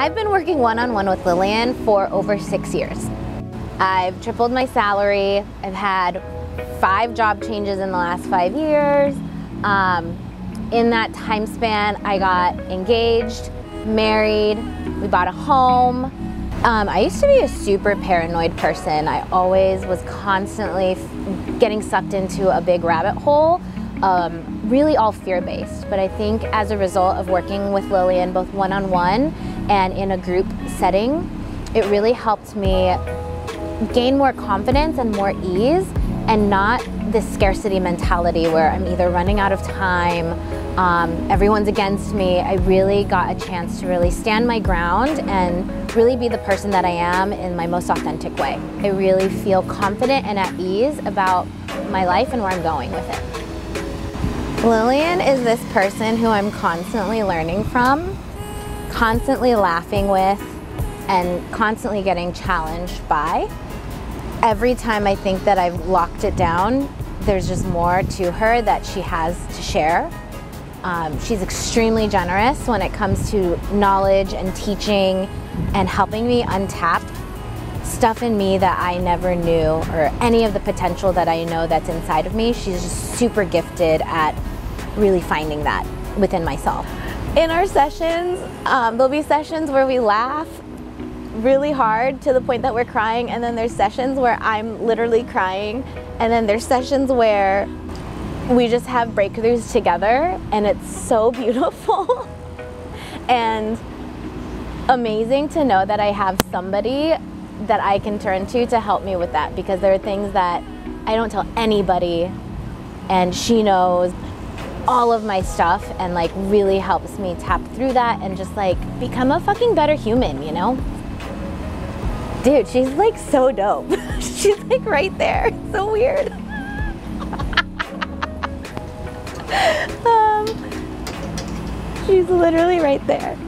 I've been working one-on-one -on -one with Lillian for over six years. I've tripled my salary. I've had five job changes in the last five years. Um, in that time span, I got engaged, married, we bought a home. Um, I used to be a super paranoid person. I always was constantly getting sucked into a big rabbit hole, um, really all fear-based. But I think as a result of working with Lillian both one-on-one -on -one and in a group setting, it really helped me gain more confidence and more ease and not this scarcity mentality where I'm either running out of time, um, everyone's against me. I really got a chance to really stand my ground and really be the person that I am in my most authentic way. I really feel confident and at ease about my life and where I'm going with it. Lillian is this person who I'm constantly learning from, constantly laughing with, and constantly getting challenged by every time I think that I've locked it down, there's just more to her that she has to share. Um, she's extremely generous when it comes to knowledge and teaching and helping me untap stuff in me that I never knew or any of the potential that I know that's inside of me. She's just super gifted at really finding that within myself. In our sessions, um, there'll be sessions where we laugh really hard to the point that we're crying and then there's sessions where I'm literally crying and then there's sessions where we just have breakthroughs together and it's so beautiful and amazing to know that I have somebody that I can turn to to help me with that because there are things that I don't tell anybody and she knows all of my stuff and like really helps me tap through that and just like become a fucking better human, you know? Dude, she's like so dope. she's like right there. It's so weird. um, she's literally right there.